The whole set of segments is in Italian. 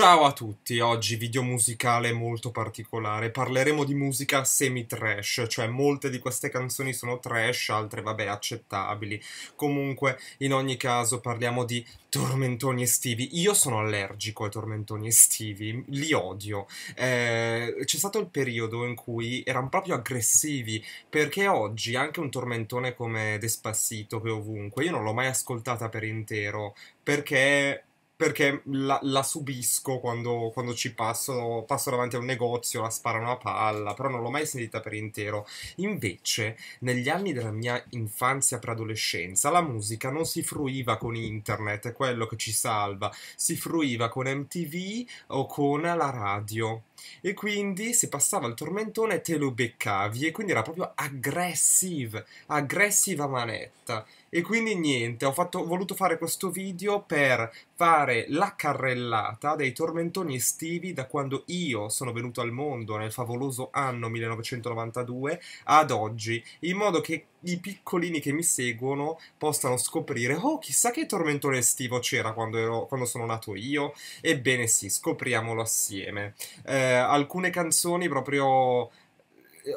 Ciao a tutti, oggi video musicale molto particolare, parleremo di musica semi-trash, cioè molte di queste canzoni sono trash, altre vabbè accettabili, comunque in ogni caso parliamo di tormentoni estivi, io sono allergico ai tormentoni estivi, li odio, eh, c'è stato il periodo in cui erano proprio aggressivi, perché oggi anche un tormentone come Despacito che è ovunque, io non l'ho mai ascoltata per intero, perché perché la, la subisco quando, quando, ci passo, passo davanti a un negozio, la sparano a palla, però non l'ho mai sentita per intero. Invece, negli anni della mia infanzia preadolescenza, la musica non si fruiva con internet, è quello che ci salva, si fruiva con MTV o con la radio. E quindi se passava il tormentone te lo beccavi e quindi era proprio aggressive, aggressiva manetta. E quindi niente, ho, fatto, ho voluto fare questo video per fare la carrellata dei tormentoni estivi da quando io sono venuto al mondo nel favoloso anno 1992 ad oggi, in modo che i piccolini che mi seguono possano scoprire oh chissà che tormentone estivo c'era quando, ero, quando sono nato io. Ebbene sì scopriamolo assieme. Eh, alcune canzoni proprio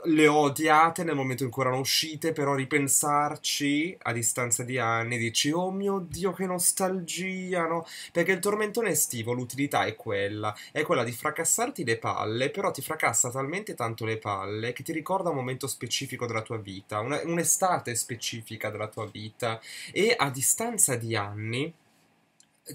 le ho odiate nel momento in cui erano uscite, però ripensarci a distanza di anni dici oh mio dio che nostalgia, no? Perché il tormentone estivo l'utilità è quella, è quella di fracassarti le palle, però ti fracassa talmente tanto le palle che ti ricorda un momento specifico della tua vita, un'estate specifica della tua vita e a distanza di anni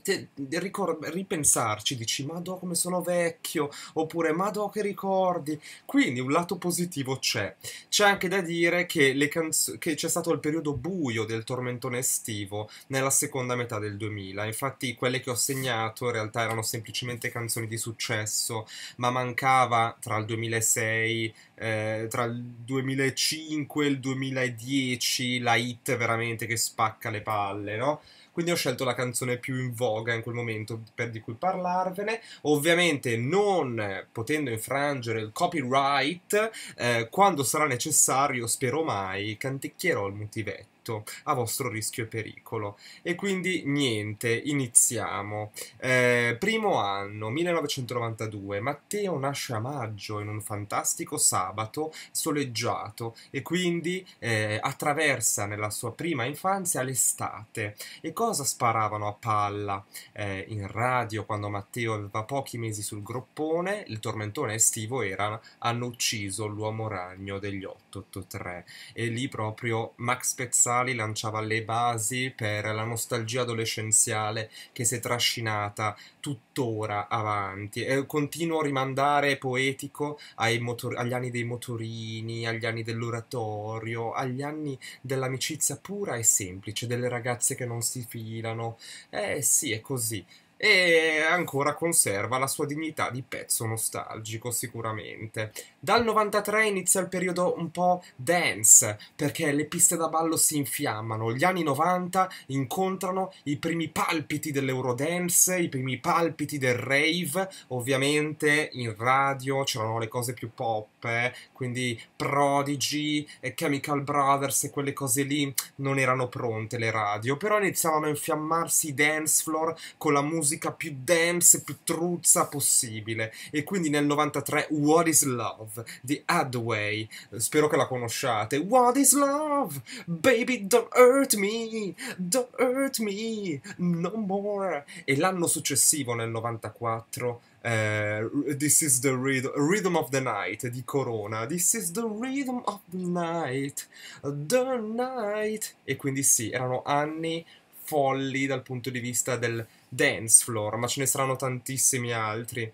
te, ricor- ripensarci, dici Madò come sono vecchio, oppure Madò che ricordi. Quindi un lato positivo c'è. C'è anche da dire che, canzo- che, c'è stato il periodo buio del tormentone estivo nella seconda metà del 2000. Infatti quelle che ho segnato in realtà erano semplicemente canzoni di successo, ma mancava tra il 2006, eh, tra il 2005 e il 2010 la hit veramente che spacca le palle, no? Quindi ho scelto la canzone più in voga in quel momento per di cui parlarvene. Ovviamente non potendo infrangere il copyright, eh, quando sarà necessario, spero mai, canticchierò il multivetto tutto a vostro rischio e pericolo. E quindi niente, iniziamo. Eh, primo anno, 1992, Matteo nasce a maggio in un fantastico sabato soleggiato e quindi eh, attraversa nella sua prima infanzia l'estate. E cosa sparavano a palla? Eh, in radio, quando Matteo aveva pochi mesi sul groppone, il tormentone estivo era hanno ucciso l'uomo ragno degli 883 e lì proprio Max Pezzali Sali lanciava le basi per la nostalgia adolescenziale che si è trascinata tuttora avanti. E continuo a rimandare poetico motor- agli anni dei motorini, agli anni dell'oratorio, agli anni dell'amicizia pura e semplice, delle ragazze che non si filano. Eh sì, è così e ancora conserva la sua dignità di pezzo nostalgico sicuramente. Dal 93 inizia il periodo un po' dance, perché le piste da ballo si infiammano, gli anni 90 incontrano i primi palpiti dell'Eurodance, i primi palpiti del rave, ovviamente in radio c'erano le cose più pop, eh, quindi Prodigy, e Chemical Brothers e quelle cose lì non erano pronte le radio, però iniziavano a infiammarsi i dance floor con la musica musica più dance, più truzza possibile. E quindi nel 93 What is Love di Hathaway, spero che la conosciate. What is love? Baby, don't hurt me, don't hurt me, no more. E l'anno successivo, nel 94, Uh, This is the rhythm, rhythm, of the Night di Corona. This is the rhythm of the night, the night. E quindi sì, erano anni folli dal punto di vista del dance floor, ma ce ne saranno tantissimi altri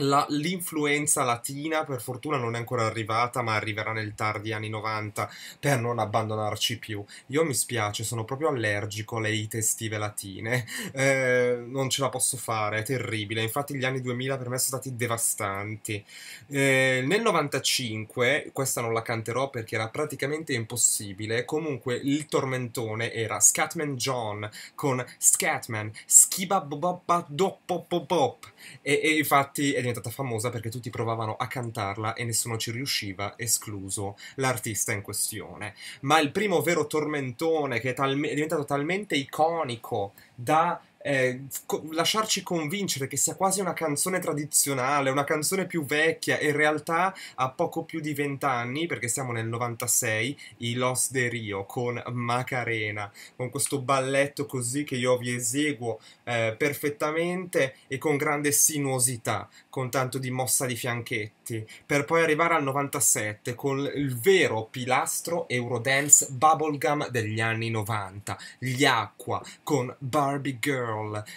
la, l'influenza latina per fortuna non è ancora arrivata, ma arriverà nel tardi anni 90 per non abbandonarci più. Io mi spiace, sono proprio allergico alle ite estive latine, eh, non ce la posso fare, è terribile. Infatti gli anni 2000 per me sono stati devastanti. Eh, nel 95, questa non la canterò perché era praticamente impossibile, comunque il tormentone era Scatman John con Scatman, Skibabobabadopopopop e, e infatti diventata famosa perché tutti provavano a cantarla e nessuno ci riusciva, escluso l'artista in questione. Ma il primo vero tormentone che è, talme- è diventato talmente iconico da eh, lasciarci convincere che sia quasi una canzone tradizionale, una canzone più vecchia, in realtà ha poco più di vent'anni, perché siamo nel 96, i Los de Rio con Macarena, con questo balletto così che io vi eseguo eh, perfettamente e con grande sinuosità, con tanto di mossa di fianchetti, per poi arrivare al 97 con il vero pilastro Eurodance bubblegum degli anni 90, gli Aqua con Barbie Girl,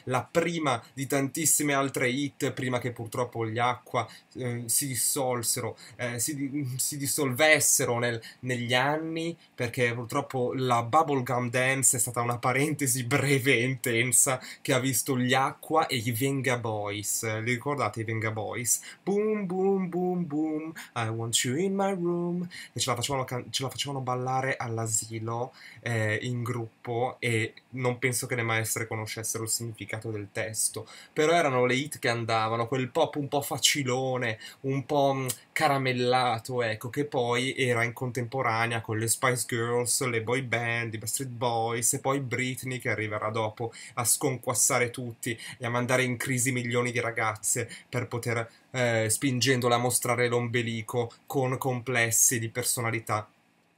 la prima di tantissime altre hit prima che purtroppo gli Aqua eh, si dissolsero, eh, si, si, dissolvessero nel, negli anni perché purtroppo la bubblegum dance è stata una parentesi breve e intensa che ha visto gli Aqua e i Venga Boys. Li ricordate i Venga Boys? Boom, boom, boom, boom, I want you in my room. E ce la facevano, ce la facevano ballare all'asilo eh, in gruppo e non penso che le maestre conoscessero il significato del testo. Però erano le hit che andavano, quel pop un po' facilone, un po' mm, caramellato, ecco, che poi era in contemporanea con le Spice Girls, le boy band, i Backstreet Boys e poi Britney che arriverà dopo a sconquassare tutti e a mandare in crisi milioni di ragazze per poter eh, spingendola a mostrare l'ombelico con complessi di personalità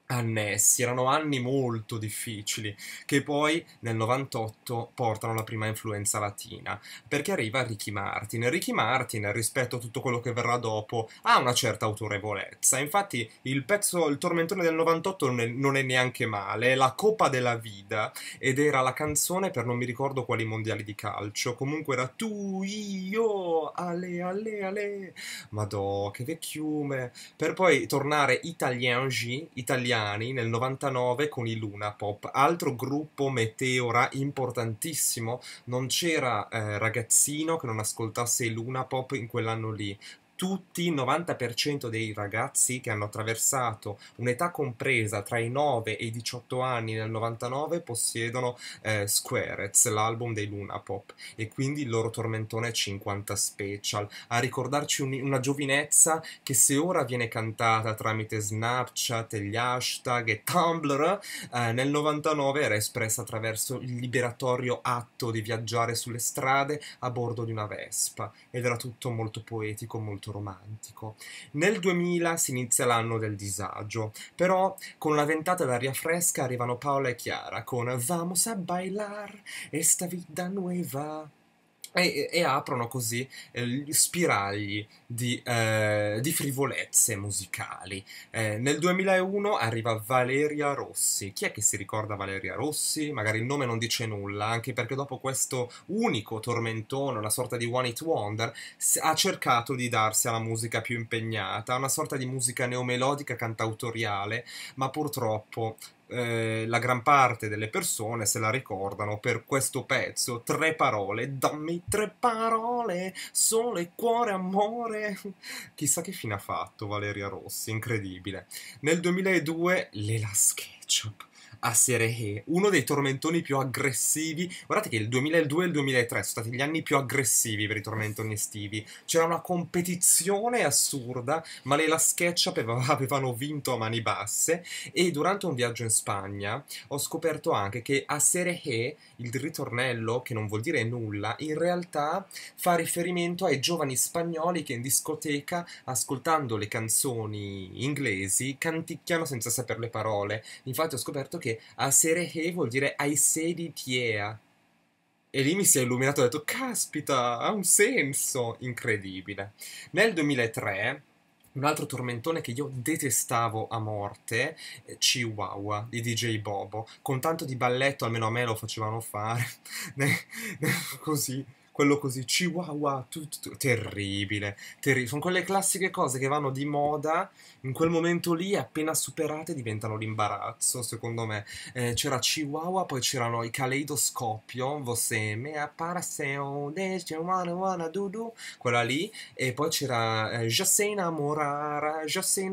annessi, erano anni molto difficili, che poi nel 98 portano la prima influenza latina, perché arriva Ricky Martin. Ricky Martin, rispetto a tutto quello che verrà dopo, ha una certa autorevolezza. Infatti il pezzo, il tormentone del 98 non è, non è neanche male, è la Coppa della Vida, ed era la canzone per non mi ricordo quali mondiali di calcio, comunque era tu, io, ale, ale, ale, madò, che vecchiume, per poi tornare italiangi, italiani, italiani nel 99 con i Luna Pop, altro gruppo meteora importantissimo. Non c'era eh, ragazzino che non ascoltasse i Luna Pop in quell'anno lì tutti, il 90% dei ragazzi che hanno attraversato un'età compresa tra i 9 e i 18 anni nel 99 possiedono eh, Squarez, l'album dei Luna Pop, e quindi il loro tormentone è 50 Special, a ricordarci un, una giovinezza che se ora viene cantata tramite Snapchat, gli hashtag e Tumblr, eh, nel 99 era espressa attraverso il liberatorio atto di viaggiare sulle strade a bordo di una Vespa, ed era tutto molto poetico, molto romantico. Nel 2000 si inizia l'anno del disagio, però con la ventata d'aria fresca arrivano Paola e Chiara con Vamos a bailar esta vida nueva e, e, aprono così eh, gli spiragli di, eh, di frivolezze musicali. Eh, nel 2001 arriva Valeria Rossi. Chi è che si ricorda Valeria Rossi? Magari il nome non dice nulla, anche perché dopo questo unico tormentone, una sorta di One It Wonder, ha cercato di darsi alla musica più impegnata, una sorta di musica neomelodica cantautoriale, ma purtroppo eh, la gran parte delle persone se la ricordano per questo pezzo. Tre parole, dammi tre parole, sole, cuore, amore. Chissà che fine ha fatto Valeria Rossi, incredibile. Nel 2002 Lela Sketchup a Serehe, uno dei tormentoni più aggressivi. Guardate che il 2002 e il 2003 sono stati gli anni più aggressivi per i tormentoni estivi. C'era una competizione assurda, ma le la SketchUp avevano vinto a mani basse e durante un viaggio in Spagna ho scoperto anche che a Serehe, il ritornello, che non vuol dire nulla, in realtà fa riferimento ai giovani spagnoli che in discoteca, ascoltando le canzoni inglesi, canticchiano senza sapere le parole. Infatti ho scoperto che a Serehe vuol dire ai sedi tiea. E lì mi si è illuminato e ho detto, caspita, ha un senso incredibile. Nel 2003, un altro tormentone che io detestavo a morte, Chihuahua di DJ Bobo, con tanto di balletto, almeno a me lo facevano fare, così quello così, chihuahua, tutto, terribile, terribile. Sono quelle classiche cose che vanno di moda, in quel momento lì, appena superate, diventano l'imbarazzo, secondo me. Eh, c'era chihuahua, poi c'erano i caleidoscopio, você me apareceu, desde wanna wanna dudu, quella lì, e poi c'era eh, sais enamorar, Je sais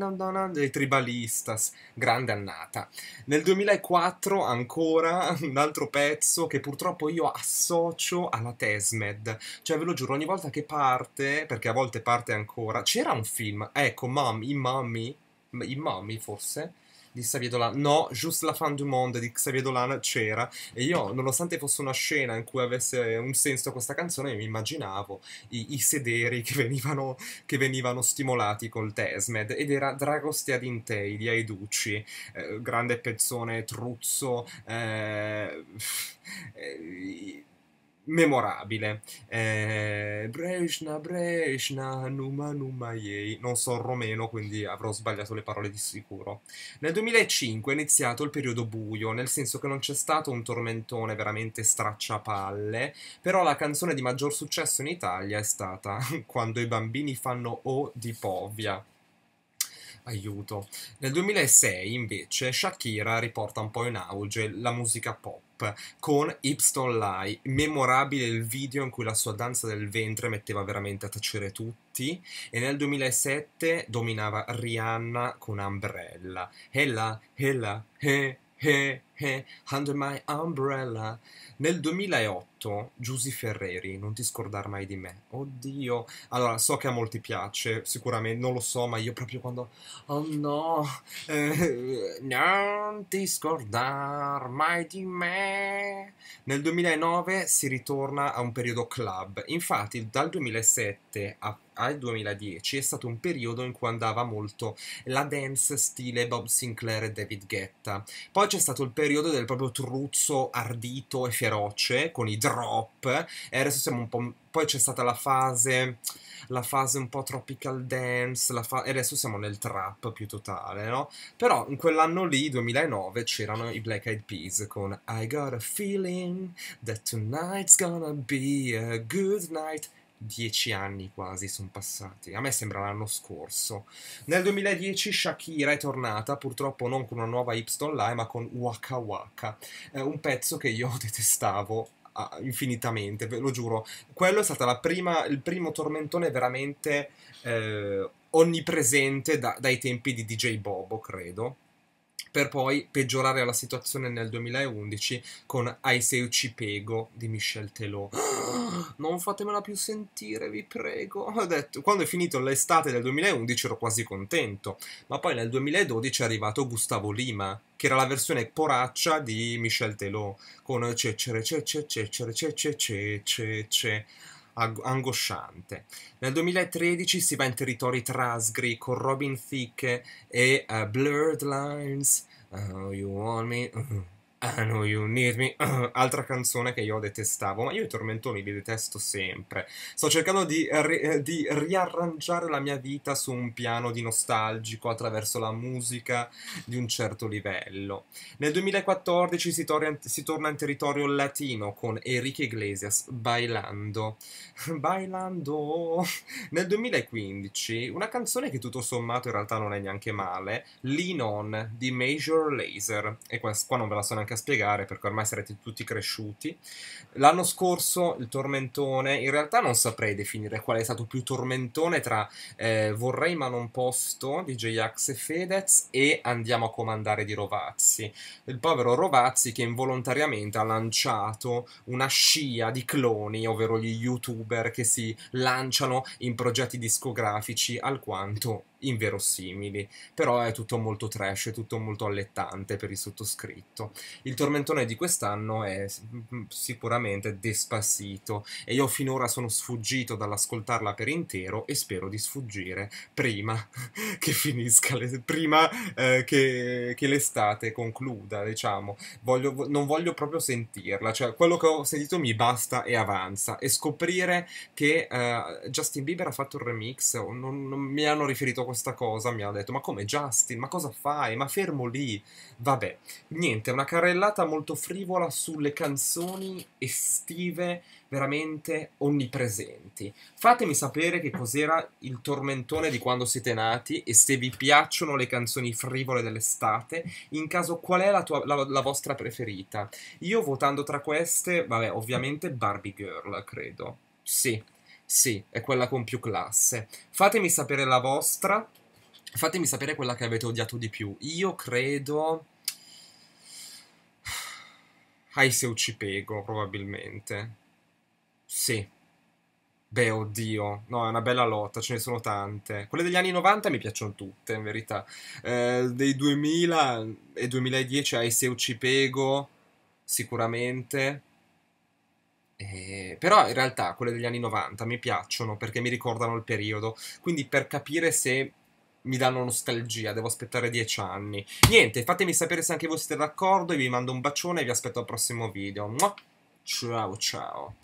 dei tribalistas, grande annata. Nel 2004 ancora un altro pezzo che purtroppo io associo alla Tesme Red. Cioè, ve lo giuro, ogni volta che parte, perché a volte parte ancora, c'era un film, ecco, Mom, i Mommy, i Mommy forse, di Xavier Dolan. No, Just la fin du monde di Xavier Dolan c'era e io, nonostante fosse una scena in cui avesse un senso questa canzone, mi immaginavo i, i sederi che venivano, che venivano, stimolati col Tesmed ed era Dragostea Dintei di Aiducci, eh, grande pezzone truzzo. Eh, eh, memorabile. Eh, Breshna, Breshna, Numa, Numa, Yei. Non so romeno, quindi avrò sbagliato le parole di sicuro. Nel 2005 è iniziato il periodo buio, nel senso che non c'è stato un tormentone veramente stracciapalle, però la canzone di maggior successo in Italia è stata Quando i bambini fanno O di Povia. Aiuto. Nel 2006 invece Shakira riporta un po' in auge la musica pop con Hips Don't Lie, memorabile il video in cui la sua danza del ventre metteva veramente a tacere tutti e nel 2007 dominava Rihanna con Umbrella. Hella, hella, he, he, he, under my umbrella. Nel 2008, Giusy Ferreri, non ti scordar mai di me. Oddio. Allora, so che a molti piace, sicuramente, non lo so, ma io proprio quando... Oh no, eh, non ti scordar mai di me. Nel 2009 si ritorna a un periodo club. Infatti, dal 2007 a al 2010 è stato un periodo in cui andava molto la dance stile Bob Sinclair e David Guetta. Poi c'è stato il periodo del proprio truzzo ardito e feroce con i drop e adesso siamo un po'... Poi c'è stata la fase la fase un po' tropical dance, fa- e adesso siamo nel trap più totale, no? Però in quell'anno lì, 2009, c'erano i Black Eyed Peas con I got a feeling that tonight's gonna be a good night dieci anni quasi sono passati. A me sembra l'anno scorso. Nel 2010 Shakira è tornata, purtroppo non con una nuova Hips Online, ma con Waka Waka, eh, un pezzo che io detestavo ah, infinitamente, ve lo giuro. Quello è stato il primo tormentone veramente eh, onnipresente da, dai tempi di DJ Bobo, credo per poi peggiorare la situazione nel 2011 con Ai Sei Pego di Michel Telot. Non fatemela più sentire, vi prego. Ho detto, quando è finito l'estate del 2011 ero quasi contento, ma poi nel 2012 è arrivato Gustavo Lima, che era la versione poraccia di Michel Telot, con cecere cecere cecere cecere cecere angosciante. Nel 2013 si va in territori trasgri con Robin Thicke e uh, Blurred Lines. Oh, you want me? Uh-huh. I know you need me. Uh, altra canzone che io detestavo, ma io i tormentoni li detesto sempre. Sto cercando di, ri- di, riarrangiare la mia vita su un piano di nostalgico attraverso la musica di un certo livello. Nel 2014 si, tor- si torna in territorio latino con Enrique Iglesias, Bailando. Bailando. Nel 2015 una canzone che tutto sommato in realtà non è neanche male, Lean On di Major Laser. E qua, qua non ve la so neanche neanche a spiegare perché ormai sarete tutti cresciuti. L'anno scorso il tormentone, in realtà non saprei definire qual è stato più tormentone tra eh, Vorrei ma non posto di J-Ax e Fedez e Andiamo a comandare di Rovazzi. Il povero Rovazzi che involontariamente ha lanciato una scia di cloni, ovvero gli youtuber che si lanciano in progetti discografici alquanto inverosimili, però è tutto molto trash, è tutto molto allettante per il sottoscritto. Il tormentone di quest'anno è sicuramente Despacito e io finora sono sfuggito dall'ascoltarla per intero e spero di sfuggire prima che finisca, prima eh, che, che, l'estate concluda, diciamo. Voglio, non voglio proprio sentirla, cioè quello che ho sentito mi basta e avanza e scoprire che eh, Justin Bieber ha fatto il remix, non, non mi hanno riferito a questa cosa, mi ha detto ma come Justin, ma cosa fai, ma fermo lì, vabbè, niente, una carrellata molto frivola sulle canzoni estive veramente onnipresenti. Fatemi sapere che cos'era il tormentone di quando siete nati e se vi piacciono le canzoni frivole dell'estate, in caso qual è la, tua, la, la vostra preferita. Io votando tra queste, vabbè, ovviamente Barbie Girl, credo. Sì, sì, è quella con più classe. Fatemi sapere la vostra. Fatemi sapere quella che avete odiato di più. Io credo. Ai se Cipego, probabilmente. Sì. Beh, oddio, no, è una bella lotta, ce ne sono tante. Quelle degli anni 90 mi piacciono tutte, in verità. Eh, dei 2000 e 2010 hai Seu Ci Pego, sicuramente. Eh, però in realtà quelle degli anni 90 mi piacciono perché mi ricordano il periodo. Quindi per capire se mi danno nostalgia, devo aspettare dieci anni. Niente, fatemi sapere se anche voi siete d'accordo. vi mando un bacione e vi aspetto al prossimo video. Ciao ciao.